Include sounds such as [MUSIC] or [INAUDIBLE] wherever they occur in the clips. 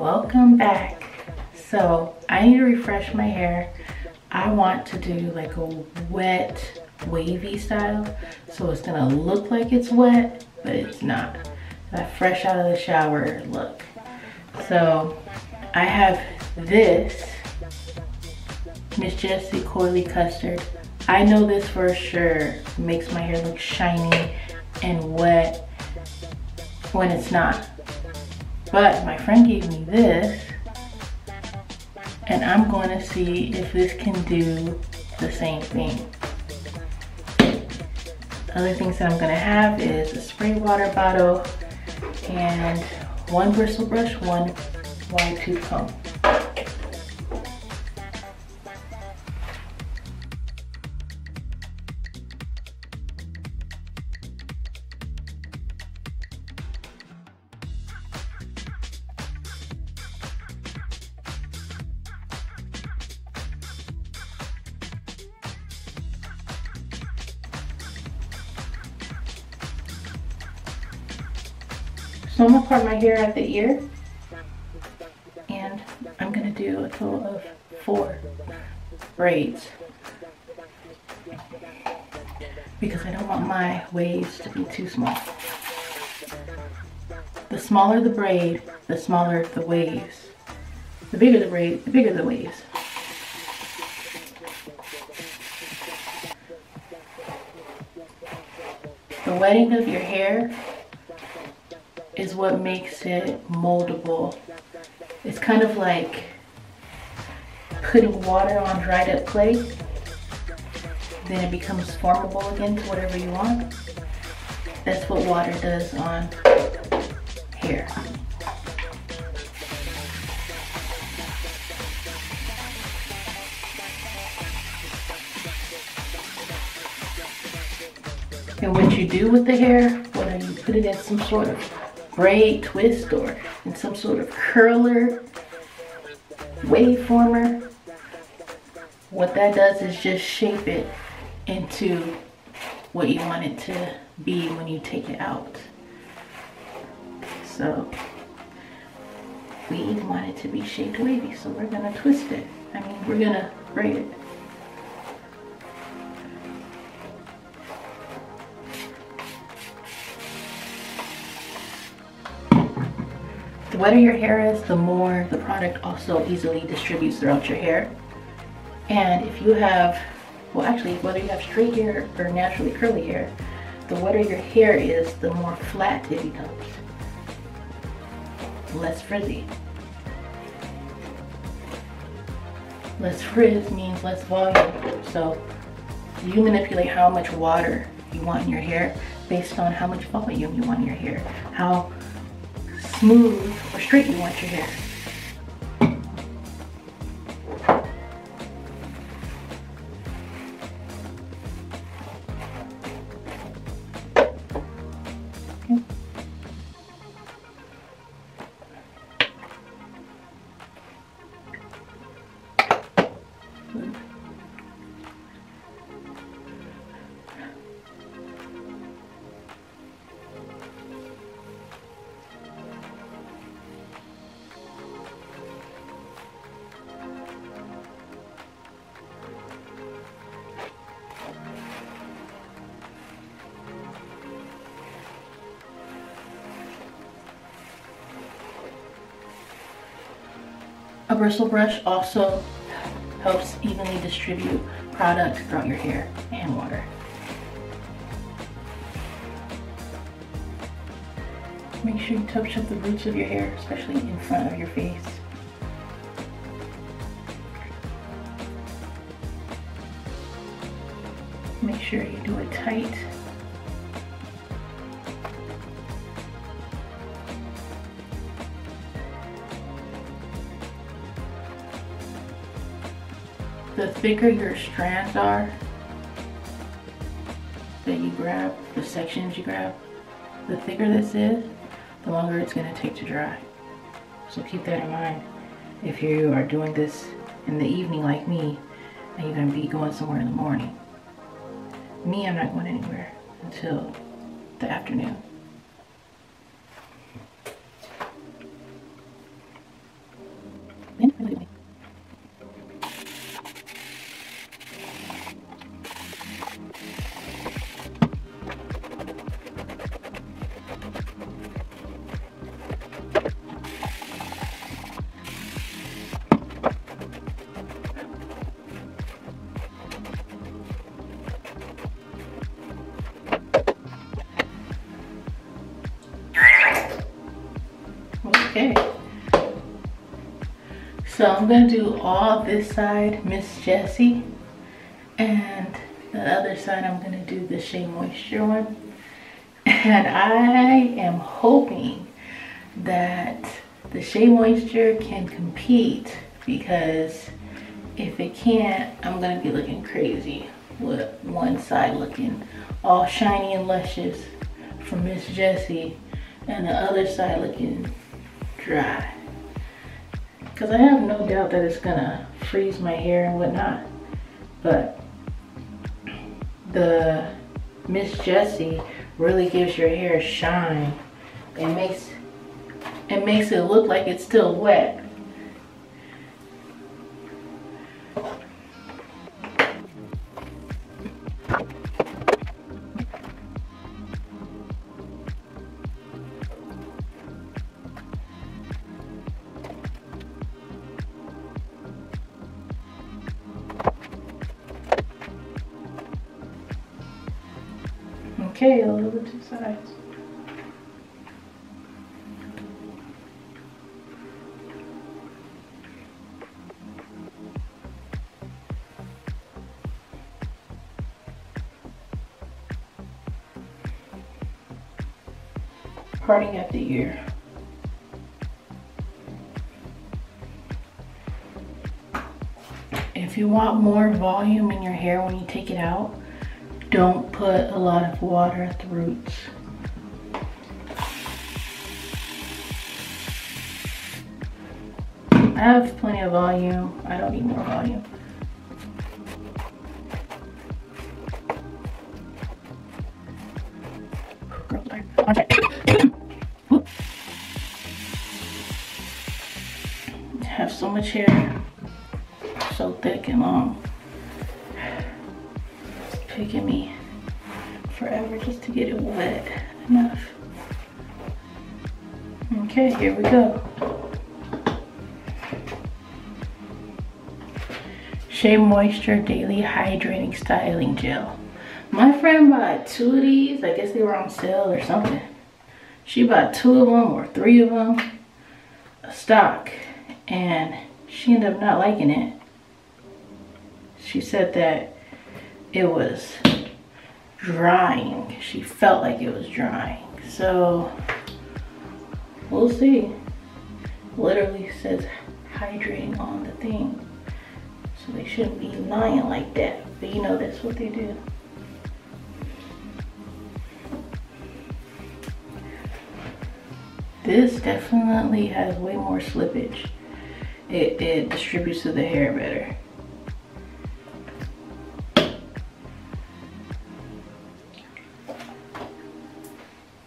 welcome back. So i need to refresh my hair. I want to do like a wet wavy style. So it's gonna look like it's wet but it's not. That fresh out of the shower look. So i have this miss jessie coily custard. I know this for sure. Makes my hair look shiny and wet when it's not but my friend gave me this and I'm going to see if this can do the same thing. Other things that I'm gonna have is a spray water bottle and one bristle brush, one wide tooth comb. So I'm gonna part my hair at the ear and I'm gonna do a total of four braids because I don't want my waves to be too small. The smaller the braid, the smaller the waves. The bigger the braid, the bigger the waves. The wetting of your hair is what makes it moldable. It's kind of like putting water on dried up clay. Then it becomes formable again to whatever you want. That's what water does on hair. And what you do with the hair, whether you put it in some sort of braid twist or in some sort of curler, wave former. What that does is just shape it into what you want it to be when you take it out. So we want it to be shaped wavy, so we're gonna twist it. I mean, we're gonna braid it. Wetter your hair is, the more the product also easily distributes throughout your hair. And if you have, well actually, whether you have straight hair or naturally curly hair, the wetter your hair is, the more flat it becomes. Less frizzy. Less frizz means less volume. So you manipulate how much water you want in your hair based on how much volume you want in your hair. How smooth or straight you want your hair. Bristle brush also helps evenly distribute product throughout your hair and water. Make sure you touch up the roots of your hair, especially in front of your face. Make sure you do it tight the thicker your strands are that you grab, the sections you grab, the thicker this is, the longer it's gonna take to dry. So keep that in mind if you are doing this in the evening like me and you're gonna be going somewhere in the morning. Me, I'm not going anywhere until the afternoon. So I'm gonna do all this side, Miss Jessie, and the other side I'm gonna do the Shea Moisture one. And I am hoping that the Shea Moisture can compete because if it can't, I'm gonna be looking crazy with one side looking all shiny and luscious from Miss Jessie and the other side looking dry. Because I have no doubt that it's gonna freeze my hair and whatnot. But the Miss Jessie really gives your hair shine. It makes it makes it look like it's still wet. Sides. Parting at the ear. If you want more volume in your hair when you take it out, don't put a lot of water at the roots. I have plenty of volume. I don't need more volume. Okay. [COUGHS] have so much hair, so thick and long taking me forever just to get it wet enough. Okay, here we go. Shea Moisture Daily Hydrating Styling Gel. My friend bought two of these. I guess they were on sale or something. She bought two of them or three of them. A stock. And she ended up not liking it. She said that it was drying. She felt like it was drying. So we'll see. Literally says hydrating on the thing. So they shouldn't be lying like that. But you know that's what they do. This definitely has way more slippage. It, it distributes to the hair better.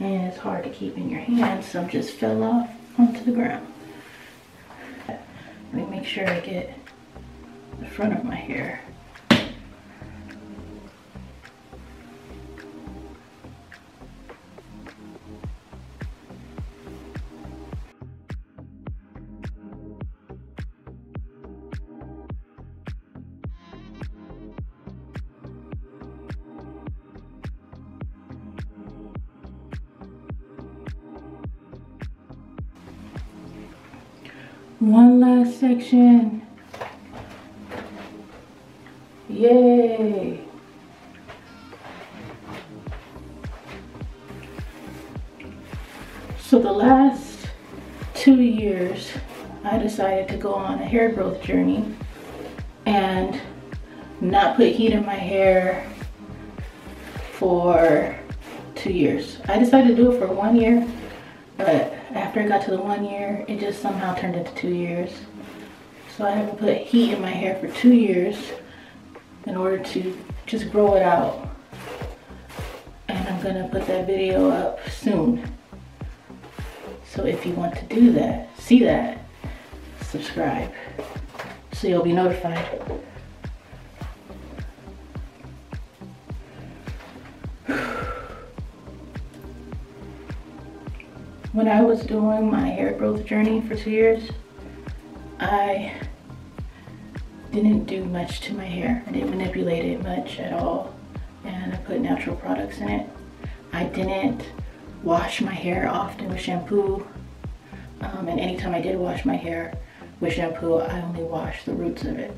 And it's hard to keep in your hand some just fell off onto the ground. Let me make sure I get the front of my hair One last section. Yay. So the last two years, I decided to go on a hair growth journey and not put heat in my hair for two years. I decided to do it for one year, but after it got to the one year, it just somehow turned into two years. So I have to put heat in my hair for two years in order to just grow it out. And I'm gonna put that video up soon. So if you want to do that, see that, subscribe so you'll be notified. When I was doing my hair growth journey for two years, I didn't do much to my hair. I didn't manipulate it much at all. And I put natural products in it. I didn't wash my hair often with shampoo. Um, and anytime I did wash my hair with shampoo, I only washed the roots of it.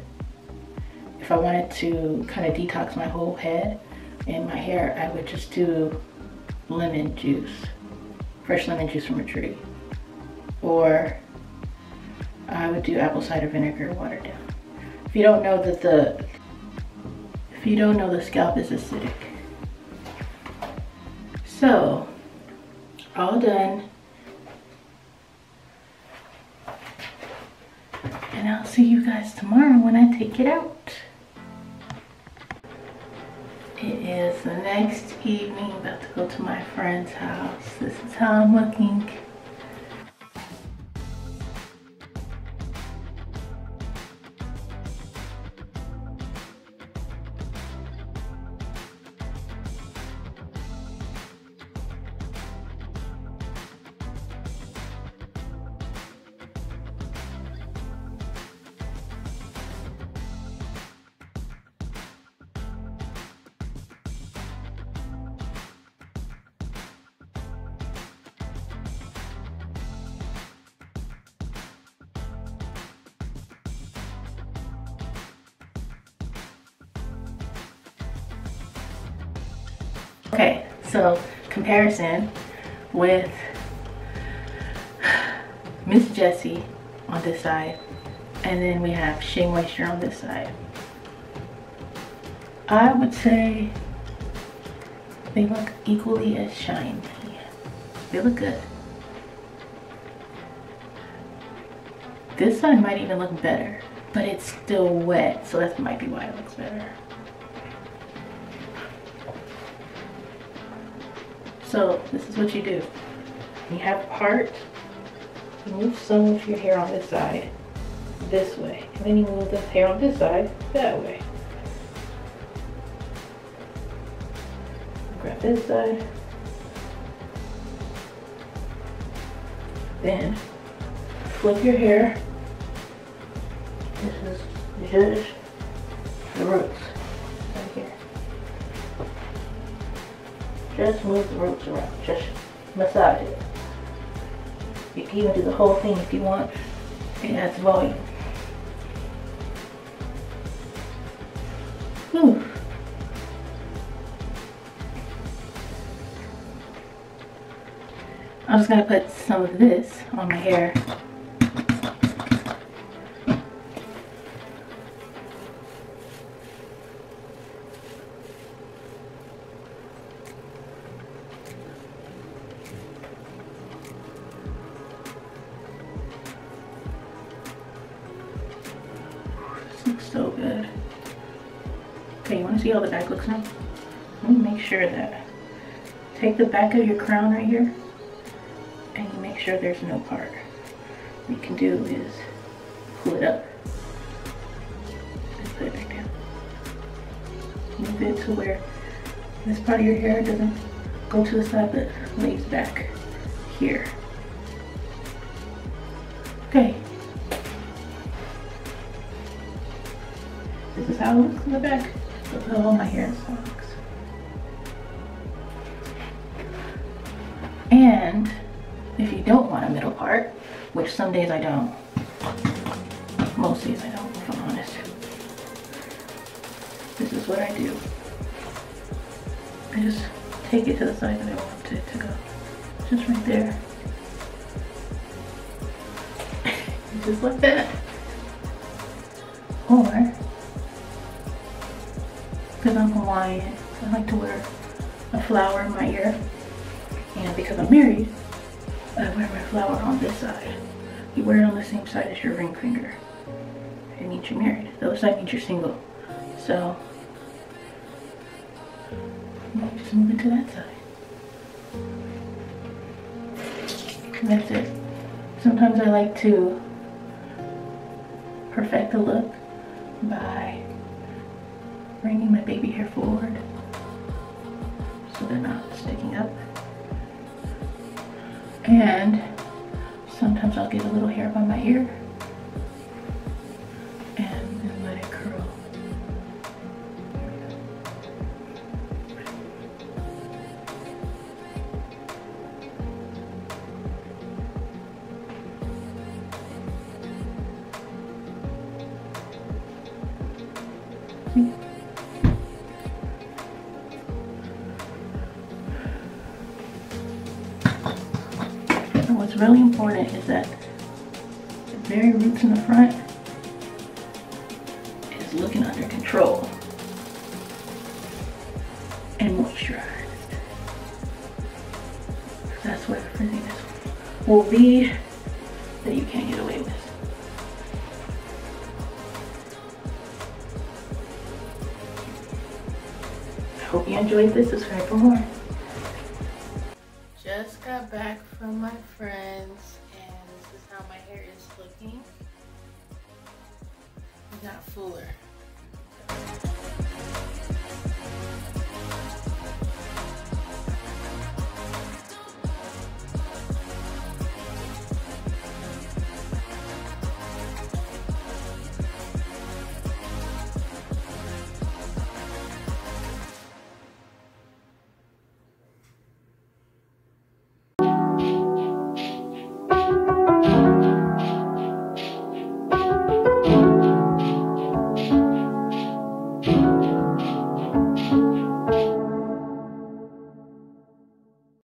If I wanted to kind of detox my whole head and my hair, I would just do lemon juice, fresh lemon juice from a tree. Or I would do apple cider vinegar watered down. If you don't know that the, if you don't know the scalp is acidic. So, all done. And I'll see you guys tomorrow when I take it out. It is the next evening, about to go to my friend's house. This is how I'm looking. Okay, so comparison with Miss Jessie on this side, and then we have Shea Moisture on this side. I would say they look equally as shiny. They look good. This side might even look better, but it's still wet, so that might be why it looks better. So this is what you do. You have part, move some of your hair on this side, this way. And then you move the hair on this side, that way. Grab this side. Then flip your hair. This is just the roots. Just move the roots around. Just massage it. You can even do the whole thing if you want. It adds volume. I'm just gonna put some of this on my hair. Let me make sure that, take the back of your crown right here, and you make sure there's no part. What you can do is pull it up, and put it back down. Move it to where this part of your hair doesn't go to the side, but lays back here. Okay, This is how it looks in the back. All my hair stalks. And if you don't want a middle part, which some days I don't, most days I don't, if I'm honest, this is what I do. I just take it to the side that I want it to go. Just right there. [LAUGHS] just like that. Or Hawaiian. I like to wear a flower in my ear. And because I'm married, I wear my flower on this side. You wear it on the same side as your ring finger. It means you're married. The other side means you're single. So, I'm just move it to that side. That's it. Sometimes I like to perfect the look by bringing my baby hair forward so they're not sticking up. And sometimes I'll get a little hair by my ear really important is that the very roots in the front is looking under control and moisturized. That's the frizziness will be that you can't get away with. I hope you enjoyed this. Subscribe for more. Got back from my friends and this is how my hair is looking. Not fuller.